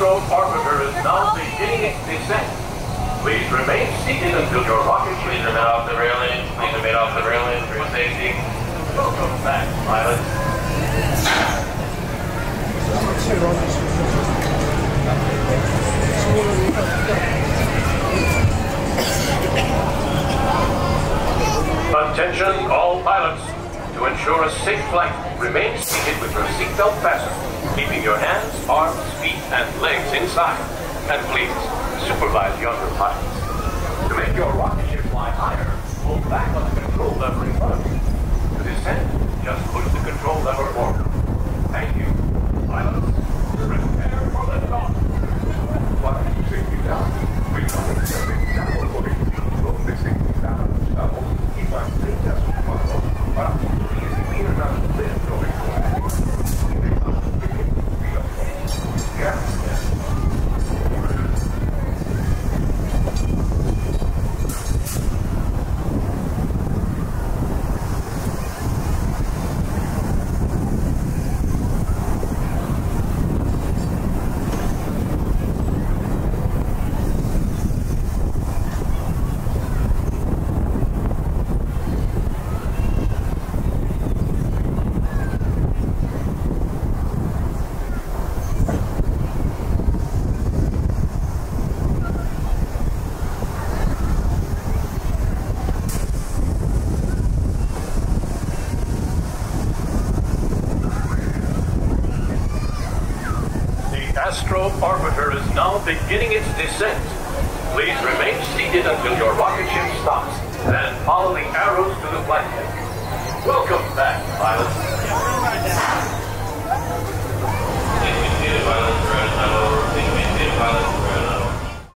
control orbiter is now beginning descent. Please remain seated until your rocket Please remain off the railing. Please remain off the railing for safety. Welcome back, pilots. Attention all pilots. To ensure a safe flight, remain seated with your seatbelt fastened, keeping your hands, arms, feet, and legs inside. And please, supervise younger pilots. To make your rocket ship fly higher, pull back on the control lever in front of you. To descend, just push the control lever forward. Thank you. Pilots, prepare for liftoff. Flight safety down. We are serving downward Lo missing down. Stavo. Keep on test tomorrow. Para Astro Orbitor is now beginning its descent. Please remain seated until your rocket ship stops, then follow the arrows to the deck. Welcome back, pilots.